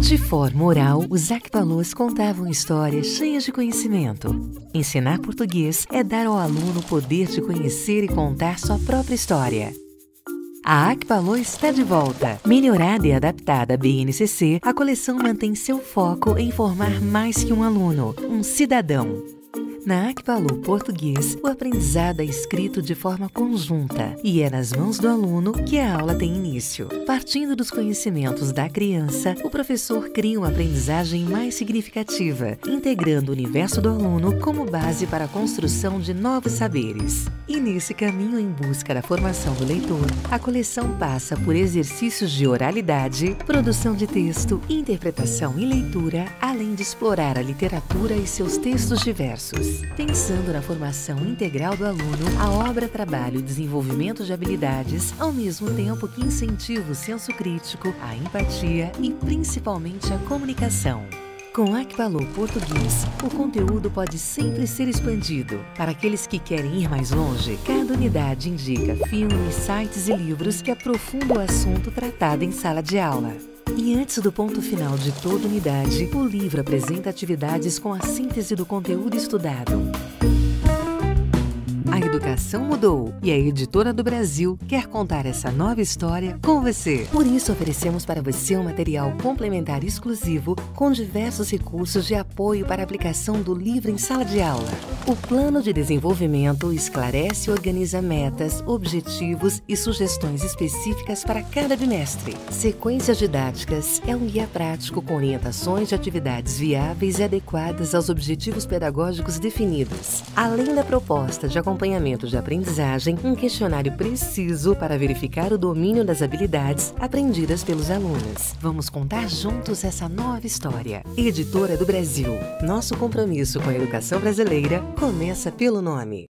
De forma oral, os Akbalôs contavam histórias cheias de conhecimento. Ensinar português é dar ao aluno o poder de conhecer e contar sua própria história. A Akbalô está de volta. Melhorada e adaptada à BNCC, a coleção mantém seu foco em formar mais que um aluno, um cidadão. Na Akbalu Português, o aprendizado é escrito de forma conjunta e é nas mãos do aluno que a aula tem início. Partindo dos conhecimentos da criança, o professor cria uma aprendizagem mais significativa, integrando o universo do aluno como base para a construção de novos saberes. E nesse caminho em busca da formação do leitor, a coleção passa por exercícios de oralidade, produção de texto, interpretação e leitura, além de explorar a literatura e seus textos diversos. Pensando na formação integral do aluno, a obra trabalha o desenvolvimento de habilidades, ao mesmo tempo que incentiva o senso crítico, a empatia e principalmente a comunicação. Com Akbalô Português, o conteúdo pode sempre ser expandido. Para aqueles que querem ir mais longe, cada unidade indica filmes, sites e livros que aprofundam o assunto tratado em sala de aula. E antes do ponto final de toda unidade, o livro apresenta atividades com a síntese do conteúdo estudado. A educação mudou e a editora do Brasil quer contar essa nova história com você. Por isso, oferecemos para você um material complementar exclusivo com diversos recursos de apoio para a aplicação do livro em sala de aula. O plano de desenvolvimento esclarece e organiza metas, objetivos e sugestões específicas para cada bimestre. Sequências didáticas é um guia prático com orientações de atividades viáveis e adequadas aos objetivos pedagógicos definidos. Além da proposta de acompanhamento acompanhamento de aprendizagem, um questionário preciso para verificar o domínio das habilidades aprendidas pelos alunos. Vamos contar juntos essa nova história. Editora do Brasil. Nosso compromisso com a educação brasileira começa pelo nome.